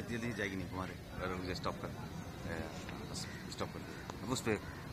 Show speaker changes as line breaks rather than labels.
जल्दी जाएगी नहीं हमारे स्टॉप कर स्टॉप कर उस पर